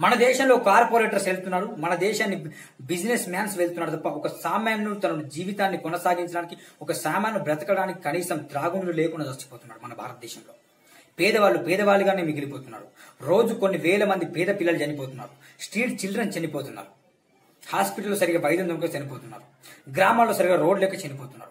మన దేశంలో కార్పొరేటర్స్ వెళ్తున్నారు మన దేశాన్ని బిజినెస్ మ్యాన్స్ వెళ్తున్నారు తప్ప ఒక సామాన్యుడు తన జీవితాన్ని కొనసాగించడానికి ఒక సామాన్యుడు బ్రతకడానికి కనీసం త్రాగుండ్లు లేకుండా చచ్చిపోతున్నాడు మన భారతదేశంలో. పేదవాళ్ళు పేదవాళ్ళుగానే మిగిలిపోతున్నారు. రోజు కొన్ని వేల మంది పేద పిల్లలు చనిపోతున్నారు. స్ట్రీట్ చిల్డ్రన్ చనిపోతున్నారు. హాస్పిటల్లో సరిగా వైద్యం దొరక చనిపోతున్నారు. గ్రామాల్లో సరిగా రోడ్ లేక చనిపోతున్నారు.